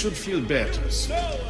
should feel better.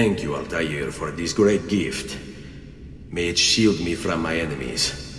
Thank you, Altair, for this great gift. May it shield me from my enemies.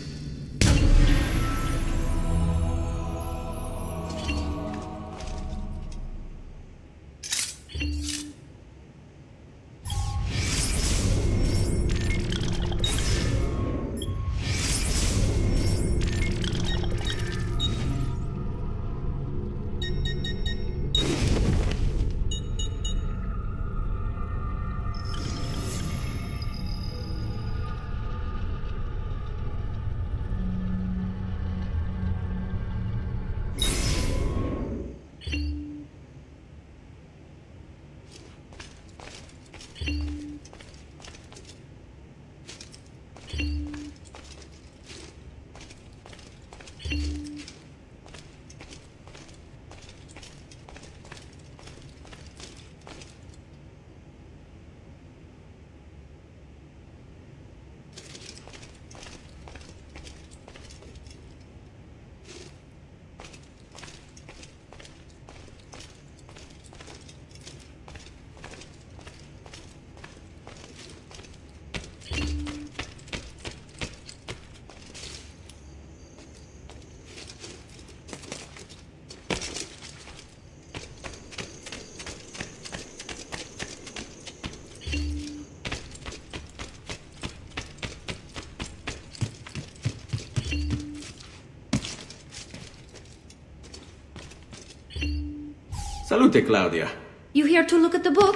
Salute, Claudia. You here to look at the book?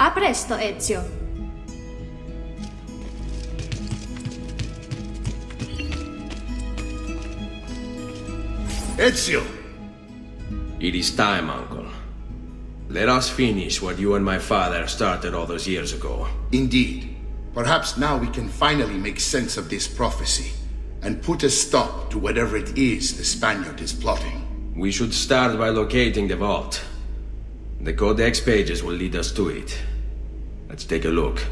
A presto, Ezio. Ezio! It is time, uncle. Let us finish what you and my father started all those years ago. Indeed. Perhaps now we can finally make sense of this prophecy and put a stop to whatever it is the Spaniard is plotting. We should start by locating the vault. The Codex pages will lead us to it. Let's take a look.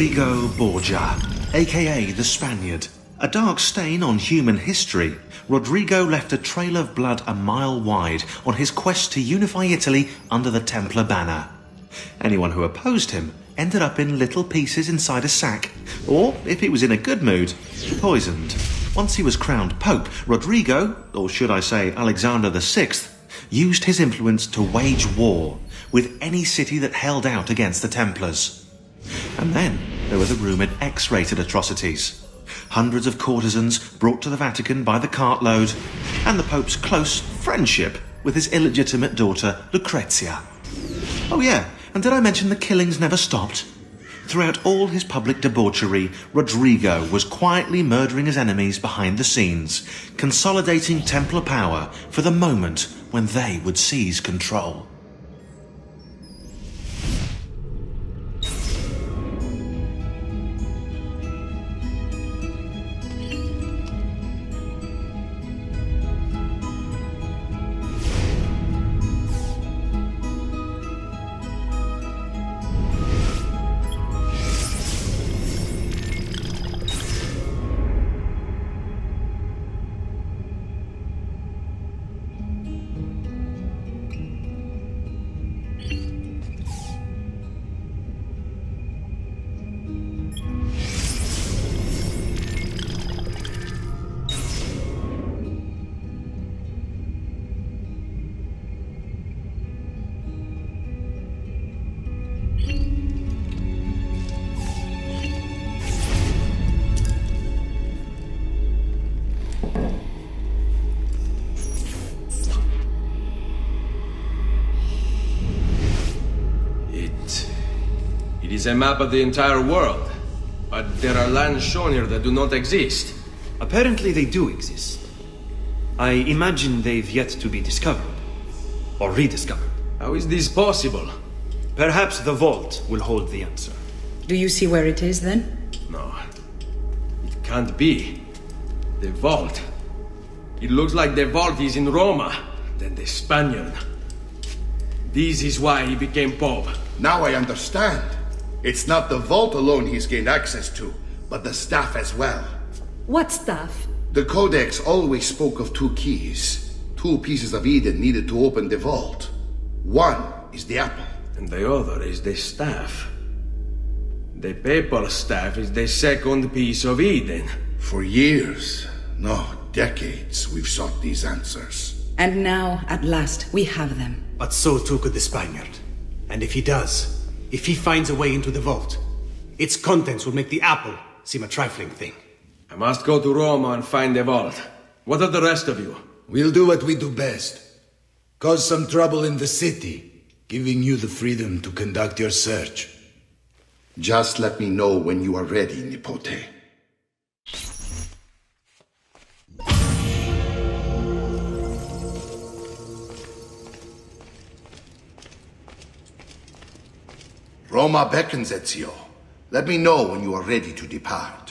Rodrigo Borgia, aka the Spaniard. A dark stain on human history, Rodrigo left a trail of blood a mile wide on his quest to unify Italy under the Templar banner. Anyone who opposed him ended up in little pieces inside a sack, or, if he was in a good mood, poisoned. Once he was crowned Pope, Rodrigo, or should I say Alexander VI, used his influence to wage war with any city that held out against the Templars. And then there were the rumoured X rated atrocities. Hundreds of courtesans brought to the Vatican by the cartload, and the Pope's close friendship with his illegitimate daughter, Lucrezia. Oh, yeah, and did I mention the killings never stopped? Throughout all his public debauchery, Rodrigo was quietly murdering his enemies behind the scenes, consolidating Templar power for the moment when they would seize control. It is a map of the entire world. But there are lands shown here that do not exist. Apparently they do exist. I imagine they've yet to be discovered. Or rediscovered. How is this possible? Perhaps the vault will hold the answer. Do you see where it is then? No. It can't be. The vault. It looks like the vault is in Roma, then the Spaniard. This is why he became Pope. Now I understand. It's not the vault alone he's gained access to, but the staff as well. What staff? The Codex always spoke of two keys. Two pieces of Eden needed to open the vault. One is the apple. And the other is the staff. The papal staff is the second piece of Eden. For years, no, decades, we've sought these answers. And now, at last, we have them. But so too could the Spaniard. And if he does, if he finds a way into the vault, its contents will make the apple seem a trifling thing. I must go to Roma and find the vault. What of the rest of you? We'll do what we do best. Cause some trouble in the city, giving you the freedom to conduct your search. Just let me know when you are ready, Nipote. Roma beckons, Ezio. Let me know when you are ready to depart.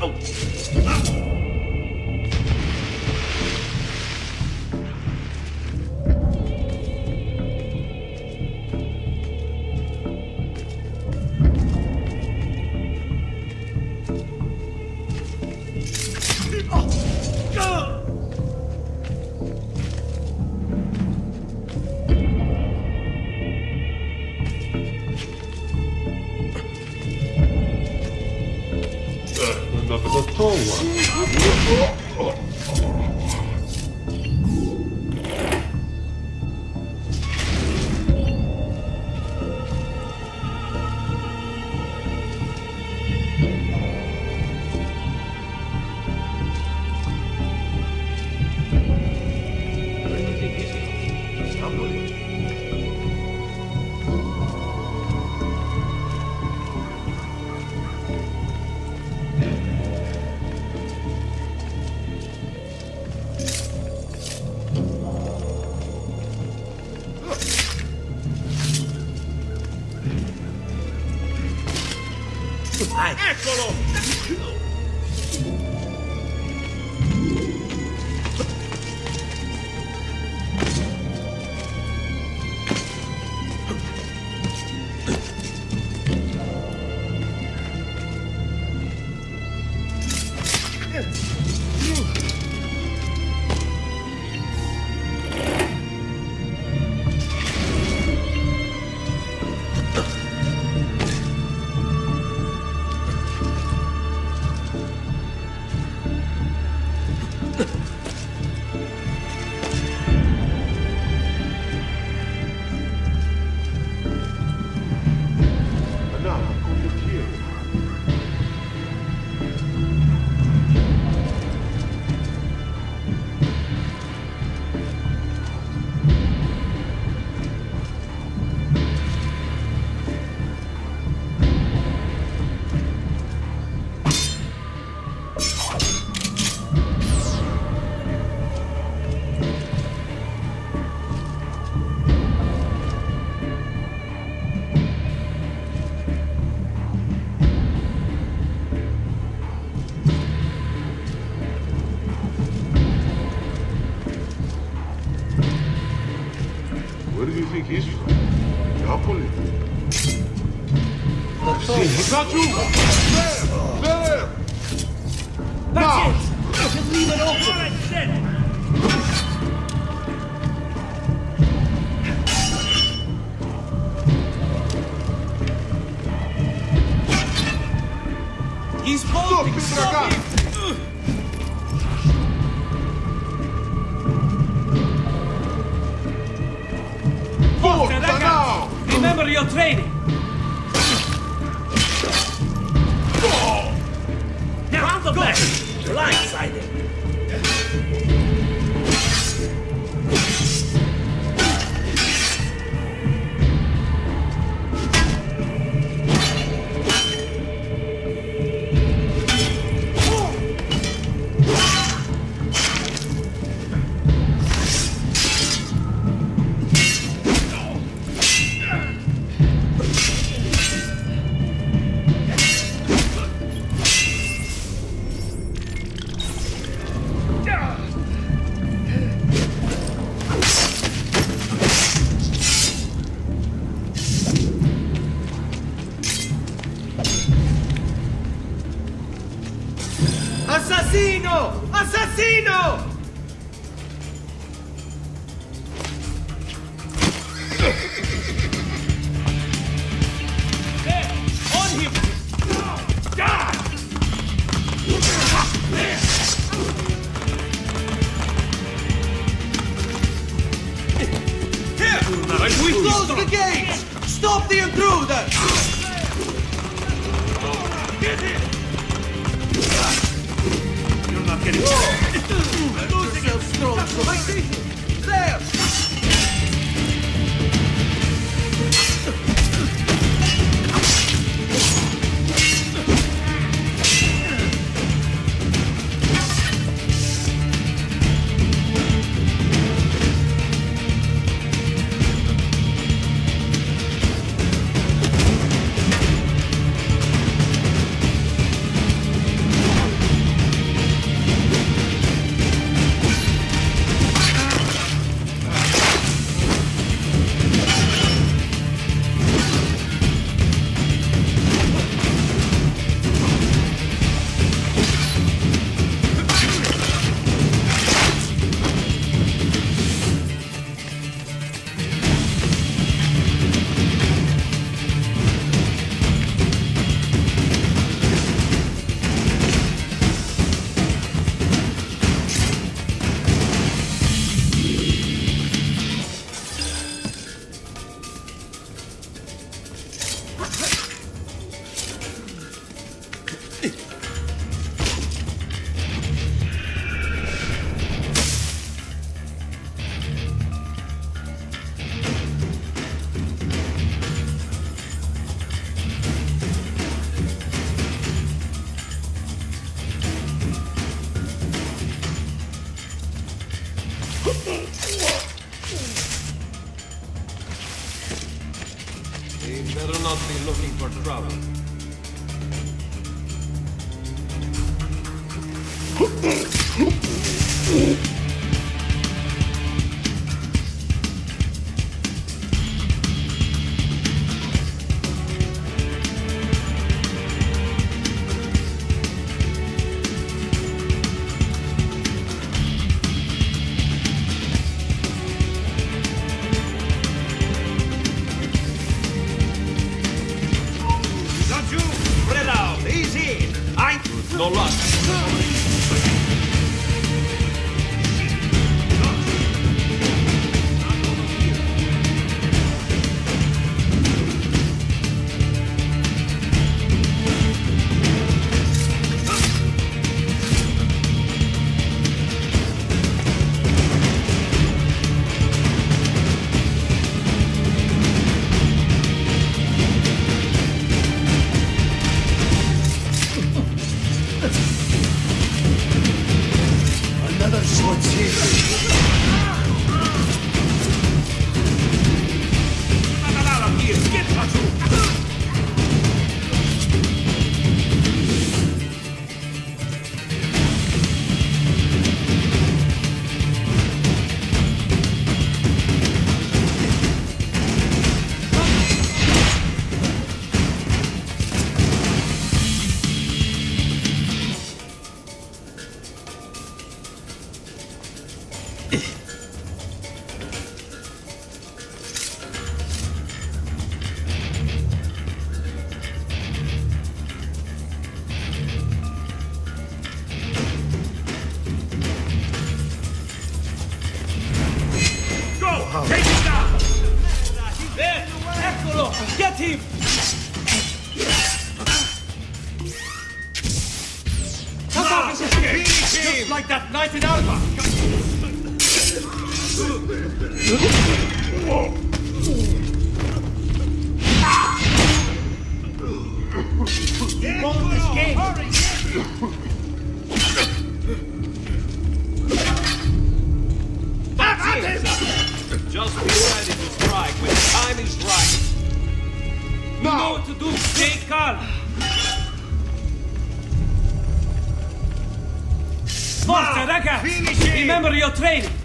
Enough Eccolo! Got you! house. Take him down! There! Eccolo! Get him! Come Ah, Just like that night in Alba! Won't escape! tweede.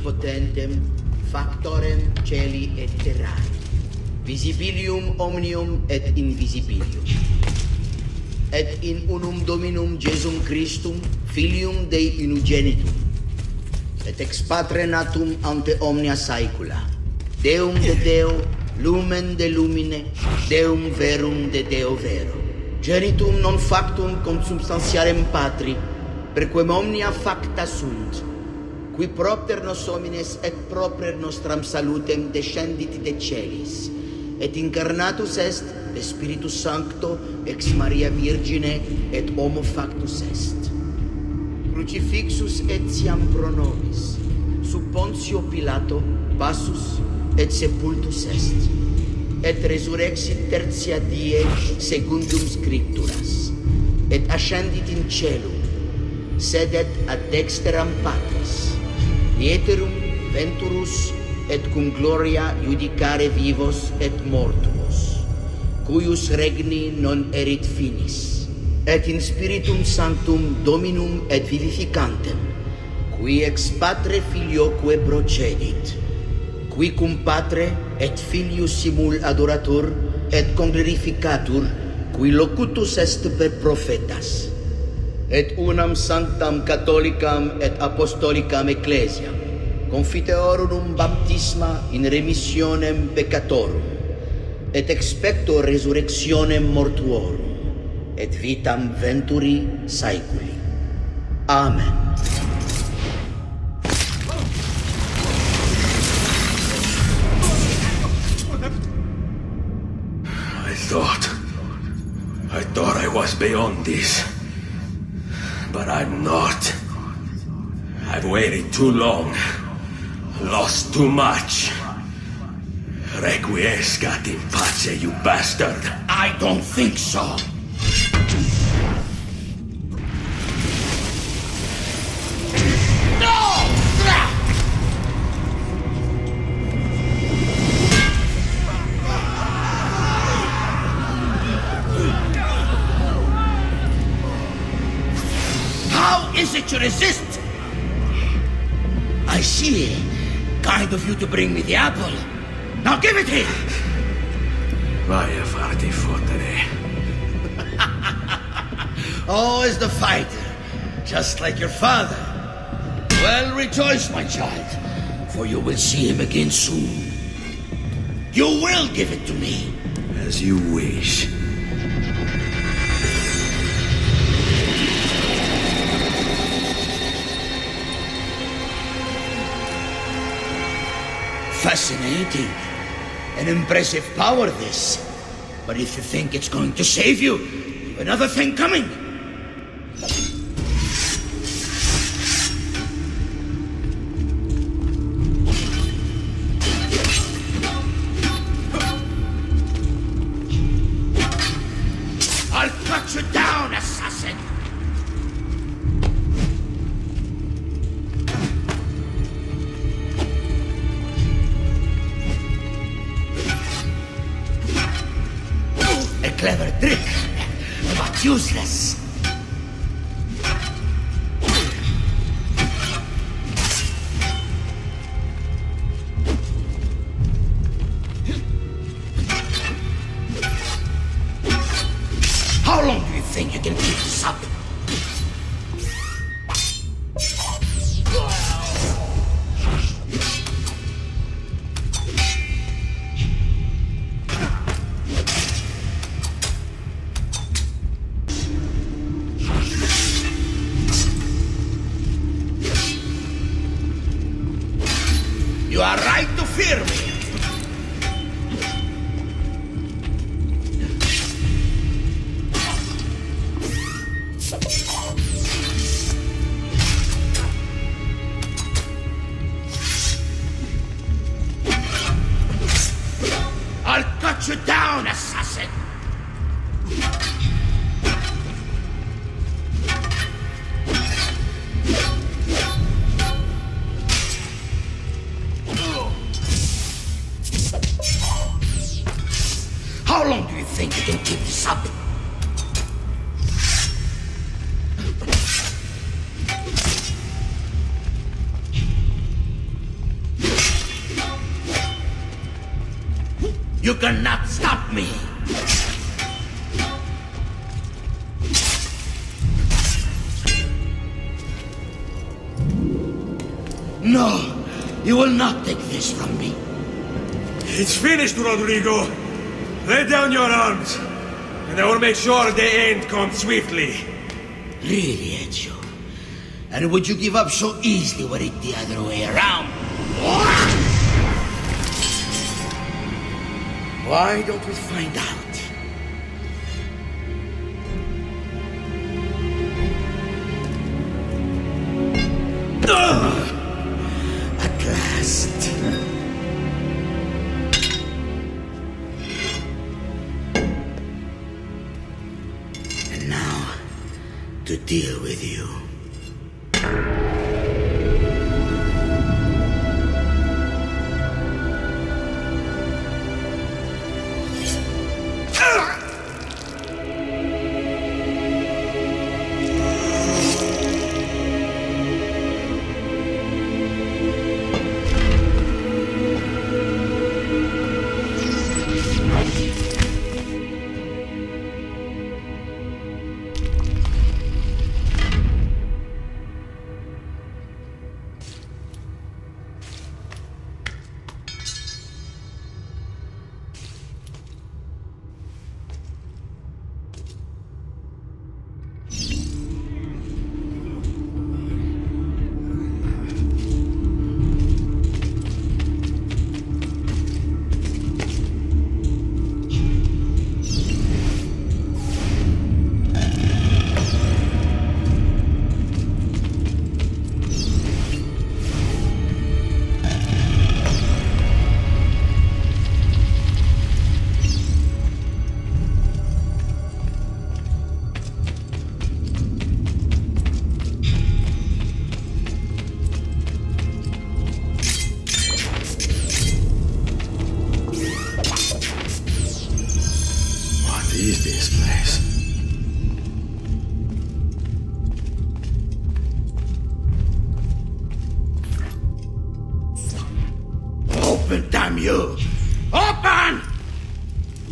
omnipotentem, factorem celi et terrae, visibilium omnium et invisibilium. Et in unum Dominum Jesum Christum, filium Dei unigenitum et ex patre natum ante omnia saecula, Deum de Deo, lumen de lumine, Deum verum de Deo vero. Genitum non factum consubstantiarem patri, per quem omnia facta sunt, qui propter nos homines et proper nostram salutem descendit de celis, et incarnatus est de Spiritus Sancto ex Maria Virgine et homo factus est. Crucifixus etiam pro nobis, sub Pontio Pilato passus et sepultus est, et resurrexit tertia die secundum scripturas, et ascendit in celum, sedet ad dexteram patris, ieterum venturus et cum gloria judicare vivos et mortuos cuius regni non erit finis et in spiritum sanctum dominum et vivificantem qui ex patre filioque procedit qui cum patre et filius simul adoratur et conglorificatur qui locutus est per prophetas et unam sanctam catholicam et apostolicam ecclesiam confiteorum baptisma in remissionem peccatorum et expecto resurrectionem mortuorum et vitam venturi saeculi. Amen. I thought I thought I was beyond this. I'm not. I've waited too long. Lost too much. Requiescat in pace, you bastard. I don't think so. Resist? I see. Kind of you to bring me the apple. Now give it here. Vai a farti fottere. Oh, is the fighter, just like your father. Well, rejoice, my child, for you will see him again soon. You will give it to me. As you wish. Fascinating. An impressive power, this. But if you think it's going to save you, you've another thing coming. Rodrigo. Lay down your arms, and I will make sure the end comes swiftly. Really, Ezio? And would you give up so easily were it the other way around? Why don't we find out?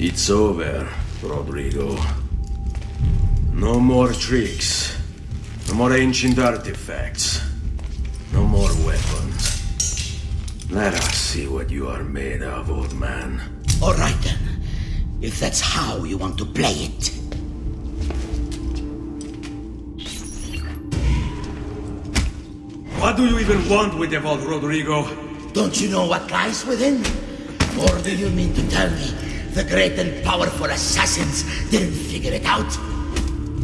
It's over, Rodrigo. No more tricks. No more ancient artifacts. No more weapons. Let us see what you are made of, old man. All right then. If that's how you want to play it. What do you even want with the vault, Rodrigo? Don't you know what lies within? Or do you mean to tell me the great and powerful assassins didn't figure it out?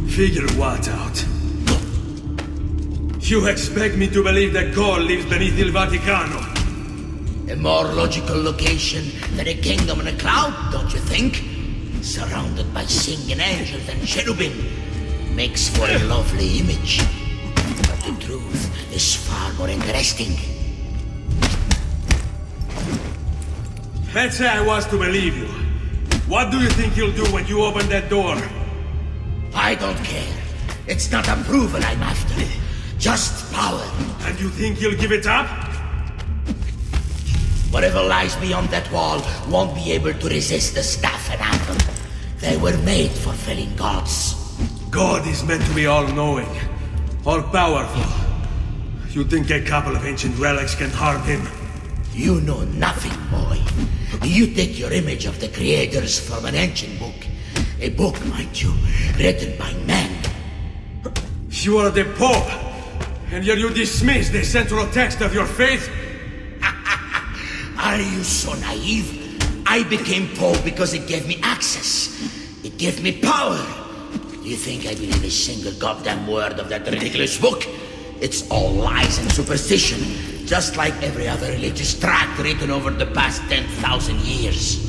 Figure what out? You expect me to believe that God lives beneath Il Vaticano? A more logical location than a kingdom in a cloud, don't you think? Surrounded by singing angels and cherubim. Makes for a lovely image. But the truth is far more interesting. Let's say I was to believe you. What do you think you'll do when you open that door? I don't care. It's not approval I'm after. Just power. And you think you'll give it up? Whatever lies beyond that wall won't be able to resist the staff and apple. They were made for felling gods. God is meant to be all-knowing, all-powerful. You think a couple of ancient relics can harm him? You know nothing, boy. You take your image of the creators from an ancient book. A book, mind you, written by men. You are the Pope, and yet you dismiss the central text of your faith? Are you so naive? I became Pope because it gave me access. It gave me power. Do you think I believe a single goddamn word of that ridiculous book? It's all lies and superstition, just like every other religious tract written over the past 10,000 years.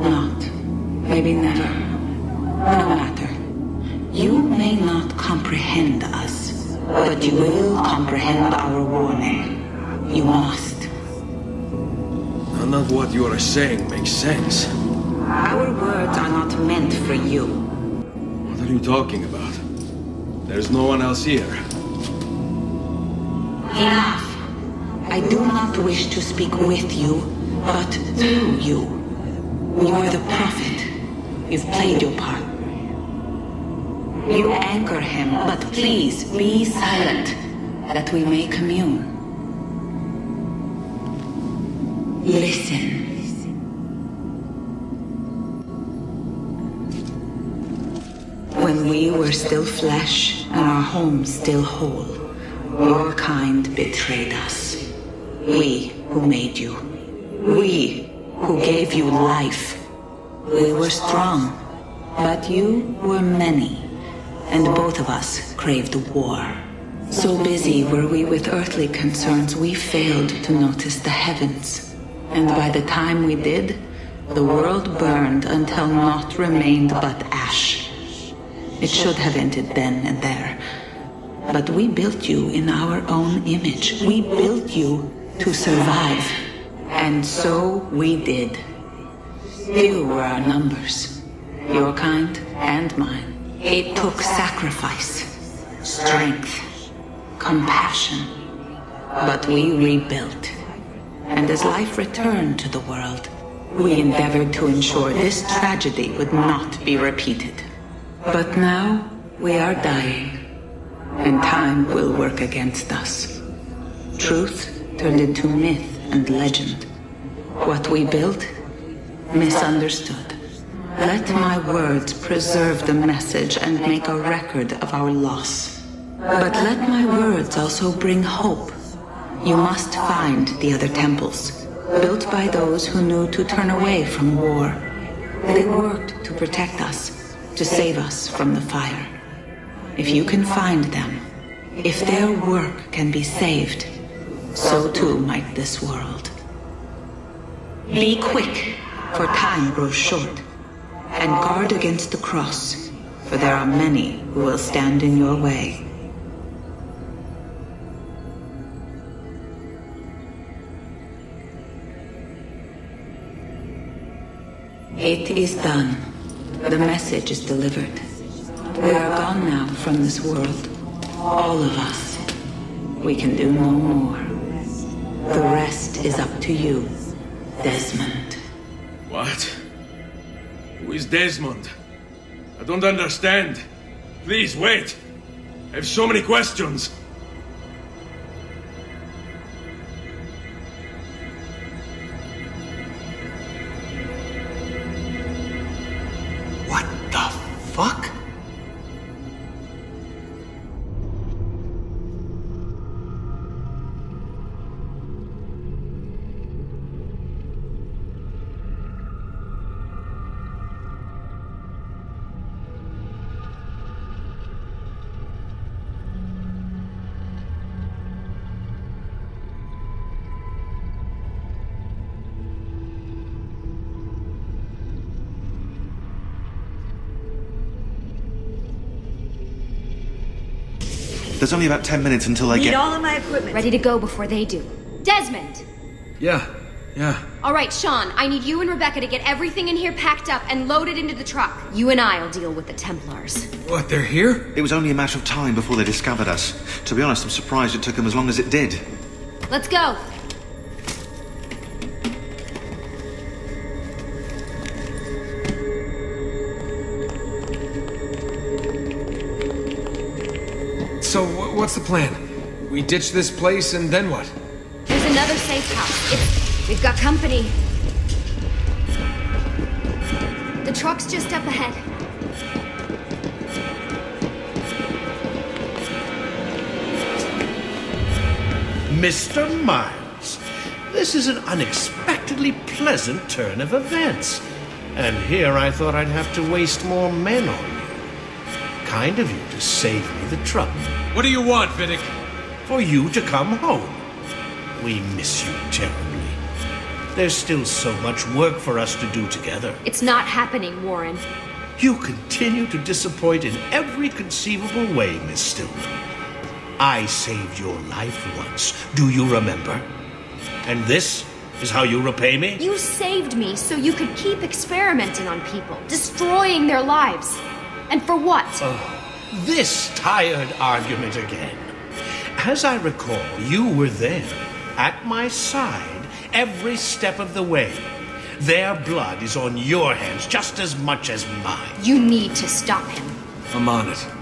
Not. Maybe never. No matter. You may not comprehend us, but you will comprehend our warning. You must. None of what you are saying makes sense. Our words are not meant for you. What are you talking about? There's no one else here. Enough. I do not wish to speak with you, but through you. You are the prophet. You've played your part. You anchor him, but please be silent, that we may commune. Listen. When we were still flesh and our home still whole, your kind betrayed us. We who made you. We who gave you life. We were strong, but you were many, and both of us craved war. So busy were we with earthly concerns, we failed to notice the heavens. And by the time we did, the world burned until naught remained but ash. It should have ended then and there. But we built you in our own image. We built you to survive. And so we did. Few were our numbers, your kind and mine. It took sacrifice, strength, compassion. But we rebuilt. And as life returned to the world, we endeavored to ensure this tragedy would not be repeated. But now we are dying, and time will work against us. Truth turned into myth and legend. What we built, misunderstood. Let my words preserve the message and make a record of our loss. But let my words also bring hope. You must find the other temples, built by those who knew to turn away from war. They worked to protect us, to save us from the fire. If you can find them, if their work can be saved, so too might this world. Be quick, for time grows short, and guard against the cross, for there are many who will stand in your way. It is done. The message is delivered. We are gone now from this world. All of us. We can do no more. The rest is up to you, Desmond. What? Who is Desmond? I don't understand. Please, wait. I have so many questions. There's only about 10 minutes until I Need get. all of my equipment. Ready to go before they do. Desmond! Yeah, yeah. All right, Sean, I need you and Rebecca to get everything in here packed up and loaded into the truck. You and I'll deal with the Templars. What, they're here? It was only a matter of time before they discovered us. To be honest, I'm surprised it took them as long as it did. Let's go. So, wh- what's the plan? We ditch this place and then what? There's another safe house. It's. We've got company. The truck's just up ahead. Mr. Miles, this is an unexpectedly pleasant turn of events. And here I thought I'd have to waste more men on you. Kind of you to save me the trouble. What do you want, Vidic? For you to come home. We miss you terribly. There's still so much work for us to do together. It's not happening, Warren. You continue to disappoint in every conceivable way, Miss Stillman. I saved your life once. Do you remember? And this is how you repay me? You saved me so you could keep experimenting on people, destroying their lives. And for what? Oh. This tired argument again. As I recall, you were there, at my side, every step of the way. Their blood is on your hands just as much as mine. You need to stop him. I'm on it.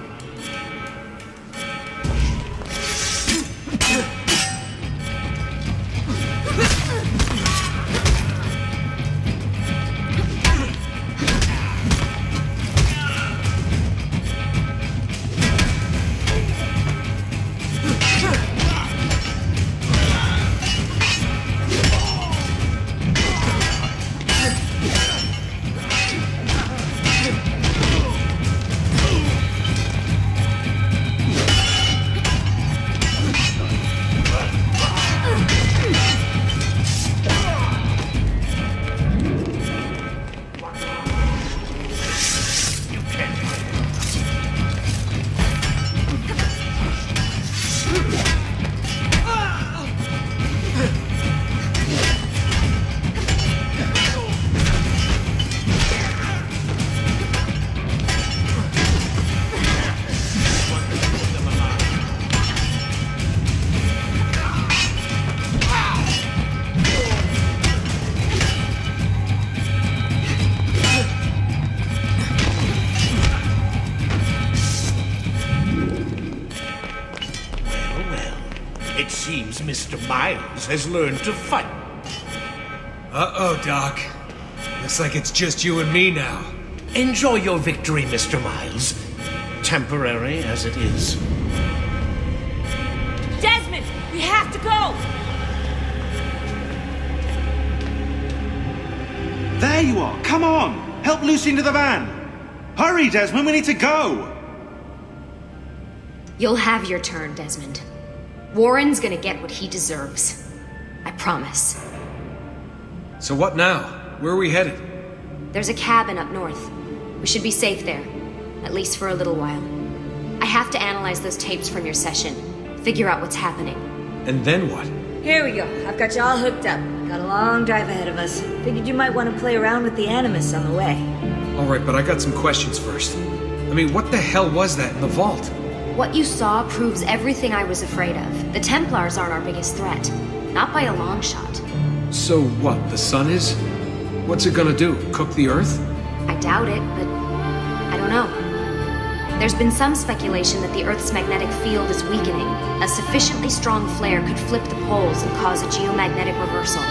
Miles has learned to fight. Uh oh, Doc. Looks like it's just you and me now. Enjoy your victory, Mr. Miles. Temporary as it is. Desmond, we have to go! There you are! Come on! Help Lucy into the van! Hurry, Desmond, we need to go! You'll have your turn, Desmond. Warren's gonna get what he deserves. I promise. So what now? Where are we headed? There's a cabin up north. We should be safe there. At least for a little while. I have to analyze those tapes from your session. Figure out what's happening. And then what? Here we go. I've got you all hooked up. Got a long drive ahead of us. Figured you might want to play around with the Animus on the way. Alright, but I got some questions first. I mean, what the hell was that in the vault? What you saw proves everything I was afraid of. The Templars aren't our biggest threat. Not by a long shot. So what, the sun is? What's it gonna do? Cook the Earth? I doubt it, but I don't know. There's been some speculation that the Earth's magnetic field is weakening. A sufficiently strong flare could flip the poles and cause a geomagnetic reversal.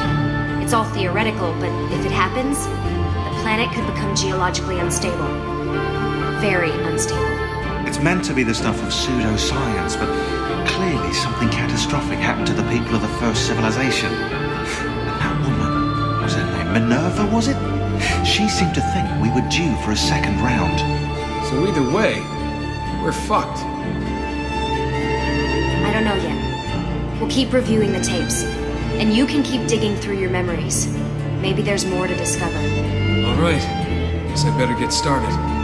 It's all theoretical, but if it happens, the planet could become geologically unstable. Very unstable. It's meant to be the stuff of pseudoscience, but clearly something catastrophic happened to the people of the first civilization. And that woman, what was her name? Minerva, was it? She seemed to think we were due for a second round. So either way, we're fucked. I don't know yet. We'll keep reviewing the tapes. And you can keep digging through your memories. Maybe there's more to discover. Alright. Guess I better get started.